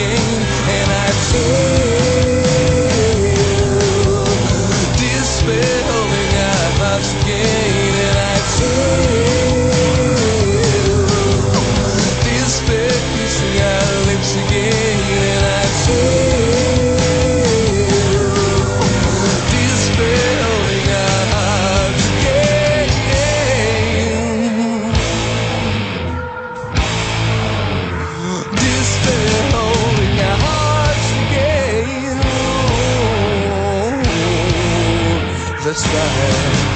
and I feel despair holding out once again. sky.